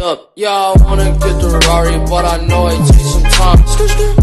Up, yeah, I wanna get the Rari, but I know it takes some time.